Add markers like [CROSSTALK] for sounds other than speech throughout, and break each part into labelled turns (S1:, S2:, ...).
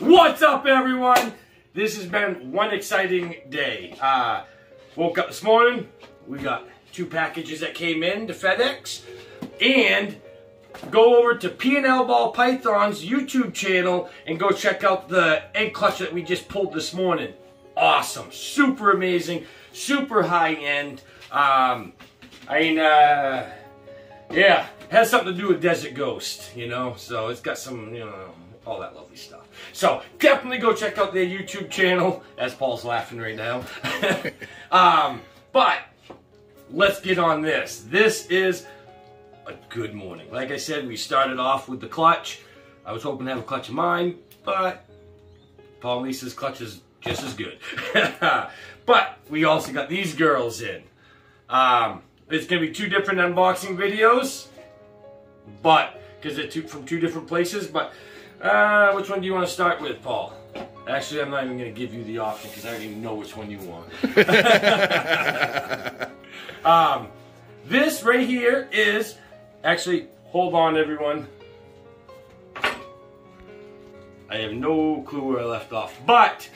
S1: What's up, everyone? This has been one exciting day. Uh, woke up this morning, we got two packages that came in to FedEx, and go over to P&L Ball Python's YouTube channel and go check out the egg clutch that we just pulled this morning. Awesome, super amazing, super high end. Um, I mean, uh, yeah, has something to do with Desert Ghost, you know, so it's got some, you know, all that lovely stuff. So definitely go check out their YouTube channel, as Paul's laughing right now. [LAUGHS] um, but let's get on this. This is a good morning. Like I said, we started off with the clutch. I was hoping to have a clutch of mine, but Paul and Lisa's clutch is just as good. [LAUGHS] but we also got these girls in. Um, it's going to be two different unboxing videos, but because they're two, from two different places. But uh, which one do you want to start with, Paul? Actually, I'm not even going to give you the option because I don't even know which one you want. [LAUGHS] um, this right here is actually. Hold on, everyone. I have no clue where I left off, but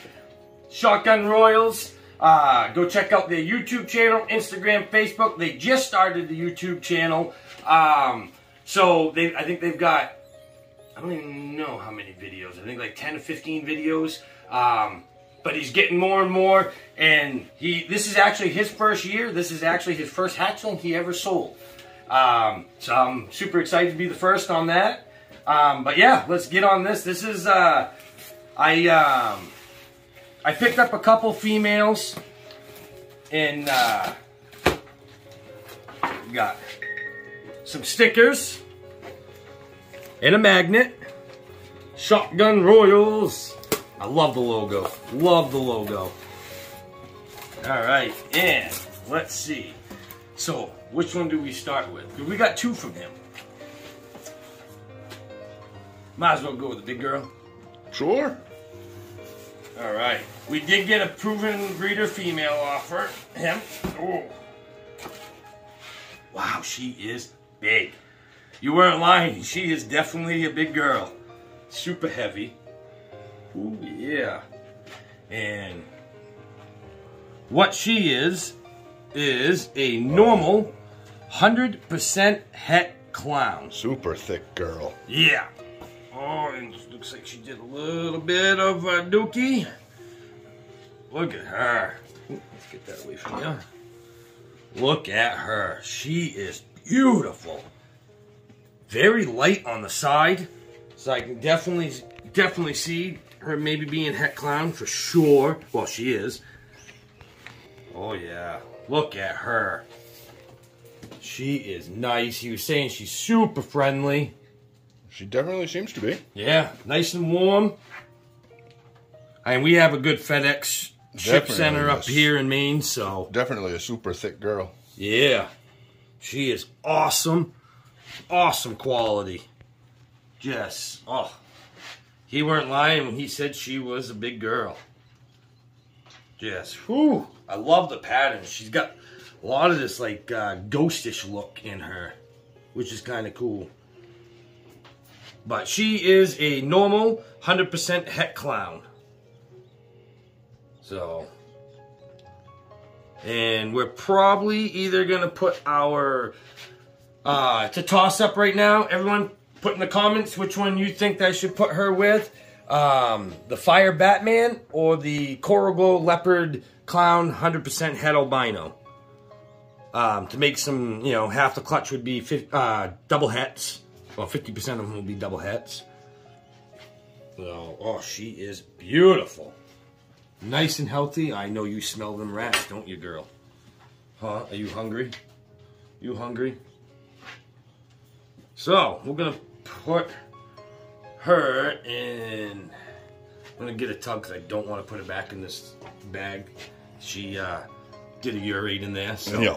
S1: Shotgun Royals. Uh, go check out their YouTube channel, Instagram, Facebook. They just started the YouTube channel. Um, so they, I think they've got, I don't even know how many videos. I think like 10 to 15 videos. Um, but he's getting more and more. And he, this is actually his first year. This is actually his first hatchling he ever sold. Um, so I'm super excited to be the first on that. Um, but yeah, let's get on this. This is, uh, I, um, I picked up a couple females and uh, got some stickers and a magnet. Shotgun Royals. I love the logo. Love the logo. All right, and let's see. So, which one do we start with? We got two from him. Might as well go with the big girl.
S2: Sure.
S1: All right. We did get a proven breeder female offer. Him. Oh. Wow, she is big. You weren't lying. She is definitely a big girl. Super heavy. Ooh, yeah. And what she is, is a normal 100% het clown.
S2: Super thick girl.
S1: Yeah. Oh, and it looks like she did a little bit of uh, dookie. Look at her. Let's get that away from you. Look at her. She is beautiful. Very light on the side. So I can definitely, definitely see her maybe being het clown for sure. Well, she is. Oh, yeah. Look at her. She is nice. He was saying she's super friendly.
S2: She definitely seems to be.
S1: Yeah, nice and warm. And we have a good FedEx ship
S2: Definitely,
S1: center up here in Maine, so
S2: Definitely a super thick girl.
S1: yeah. She is awesome. Awesome quality. Just, oh. He weren't lying when he said she was a big girl. Yes, whew. I love the pattern. She's got a lot of this, like, uh, ghostish look in her, which is kind of cool. But she is a normal 100% het clown. So, and we're probably either going to put our, uh, to toss up right now, everyone put in the comments which one you think I should put her with. Um, the Fire Batman or the Glow Leopard Clown 100% het Albino. Um, to make some, you know, half the clutch would be fif- uh, double hets. Well, 50% of them will be double hets. So, oh, she is beautiful. Nice and healthy. I know you smell them rats, don't you, girl? Huh? Are you hungry? You hungry? So, we're going to put her in... I'm going to get a tub because I don't want to put it back in this bag. She uh, did a urate in there, so...
S2: Yeah.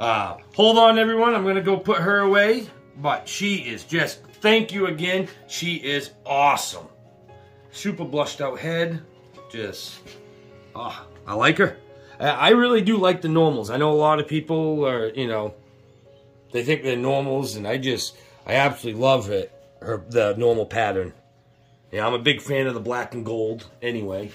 S1: Uh, hold on, everyone. I'm going to go put her away. But she is just, thank you again. She is awesome. Super blushed out head. Just, oh, I like her. I really do like the normals. I know a lot of people are, you know, they think they're normals, and I just, I absolutely love it. Her, the normal pattern. Yeah, I'm a big fan of the black and gold anyway.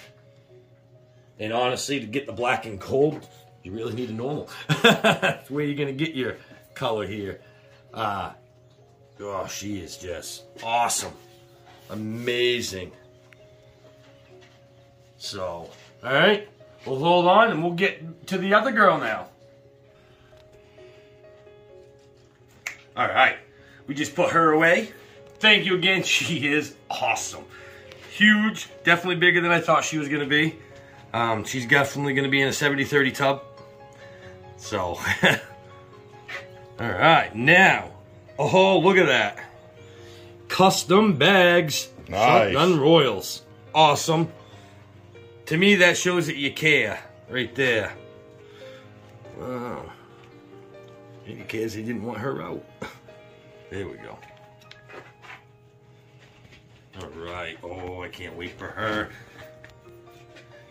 S1: And honestly, to get the black and gold, you really need a normal. [LAUGHS] That's where you're going to get your color here. Uh, oh, she is just awesome. Amazing. So, all right, we'll hold on and we'll get to the other girl now. All right, we just put her away. Thank you again. [LAUGHS] She is awesome. Huge, definitely bigger than I thought she was going to be. Um, she's definitely going to be in a 70-30 tub. So, [LAUGHS] all right, now, oh, look at that. Custom bags.
S2: Nice.
S1: Shotgun Royals. Awesome. To me, that shows that you care. Right there. He cares he didn't want her out. [LAUGHS] There we go. All right. Oh, I can't wait for her.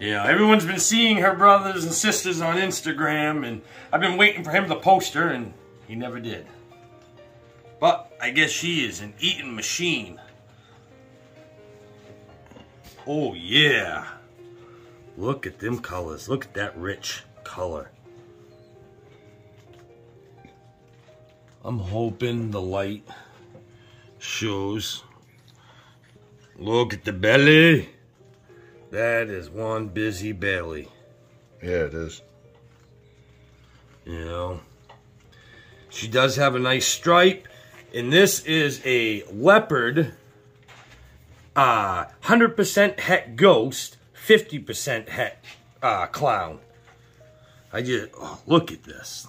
S1: Yeah, everyone's been seeing her brothers and sisters on Instagram, and I've been waiting for him to post her, and he never did. But I guess she is an eating machine. Oh, yeah. Look at them colors. Look at that rich color. I'm hoping the light shows. Look at the belly. That is one busy belly.
S2: Yeah, it is.
S1: You know. She does have a nice stripe. And this is a leopard. Uh, 100% het ghost. 50% het uh, clown. I just, oh, look at this.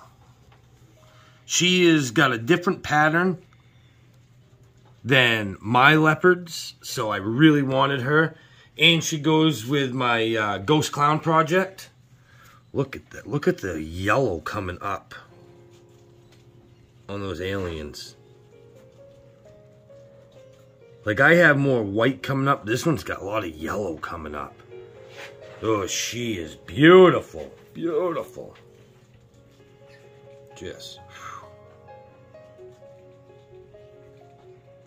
S1: She has got a different pattern than my leopards. So I really wanted her. And she goes with my uh, Ghost Clown project. Look at that. Look at the yellow coming up on those aliens. Like I have more white coming up. This one's got a lot of yellow coming up. Oh, she is beautiful. Beautiful. Just.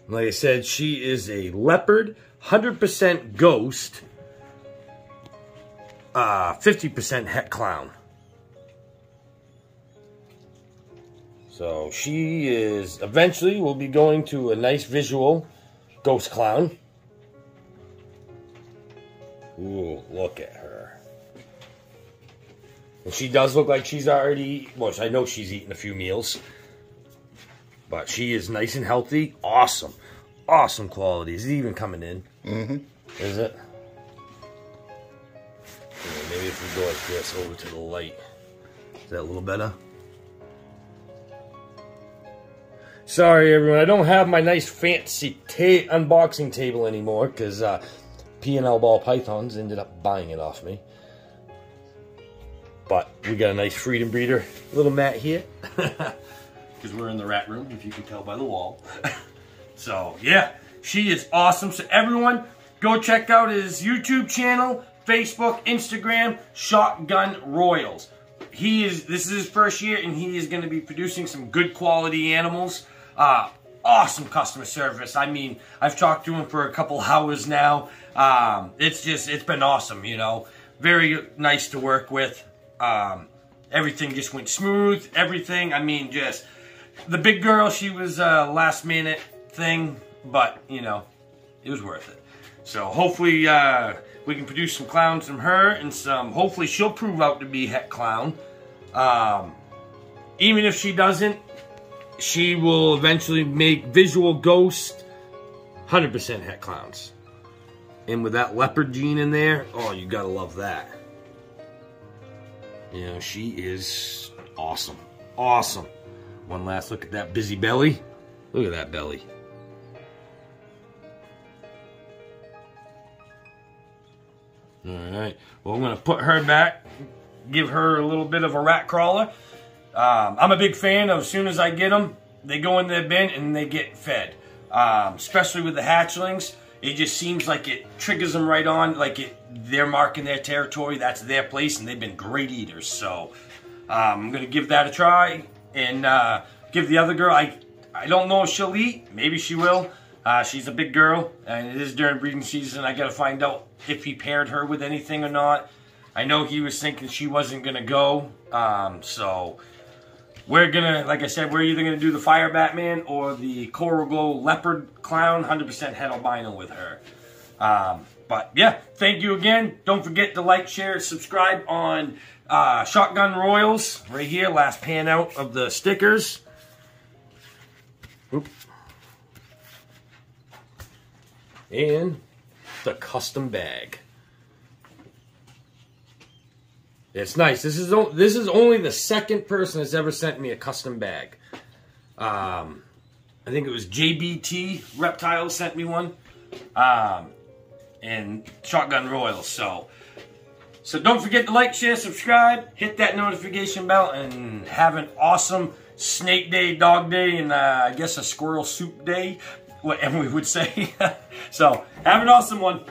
S1: Like I said, she is a leopard, 100% ghost, uh, 50% het clown. So she is eventually will be going to a nice visual ghost clown. Ooh, look at her. And she does look like she's already, well, I know she's eaten a few meals. But she is nice and healthy. Awesome. Awesome quality. Is it even coming in?
S2: Mm-hmm.
S1: Is it? Yeah, maybe if we go like this over to the light. Is that a little better? Sorry, everyone. I don't have my nice fancy ta unboxing table anymore because uh, P&L Ball Pythons ended up buying it off me. But we got a nice Freedom Breeder little mat here. [LAUGHS] Because we're in the rat room, if you can tell by the wall. [LAUGHS] so, yeah. She is awesome. So, everyone, go check out his YouTube channel, Facebook, Instagram, Shotgun Royals. He is, this is his first year, and he is going to be producing some good quality animals. Uh, awesome customer service. I mean, I've talked to him for a couple [LAUGHS] hours now. Um, it's just, it's been awesome, you know. Very nice to work with. Um, everything just went smooth. Everything, I mean, just the big girl, she was a last minute thing, but you know, it was worth it. So hopefully uh, we can produce some clowns from her and some, hopefully she'll prove out to be het clown. Um, even if she doesn't, she will eventually make visual ghost 100% het clowns. And with that leopard gene in there, oh, you gotta love that. You know, she is awesome. Awesome. One last look at that busy belly. Look at that belly. Alright, well, I'm going to put her back, give her a little bit of a rat crawler. Um, I'm a big fan of as soon as I get them, they go in the bin and they get fed. Um, especially with the hatchlings, it just seems like it triggers them right on, like it, they're marking their territory, that's their place, and they've been great eaters. So um, I'm going to give that a try and uh, give the other girl, I, I don't know if she'll eat, maybe she will, Uh, she's a big girl, and it is during breeding season. I got to find out if he paired her with anything or not. I know he was thinking she wasn't going to go, um, so we're gonna, like I said, we're either gonna do the Fire Batman or the Coral Glow Leopard Clown, 100% het albino with her. Um, but yeah, thank you again. Don't forget to like, share, subscribe on uh, Shotgun Royals right here. Last pan out of the stickers. Oop. And the custom bag. It's nice. This is this is only the second person that's ever sent me a custom bag. Um, I think it was JBT Reptiles sent me one, um, and Shotgun Royals. So, so don't forget to like, share, subscribe, hit that notification bell, and have an awesome Snake Day, Dog Day, and uh, I guess a Squirrel Soup Day, whatever we would say. [LAUGHS] so, have an awesome one.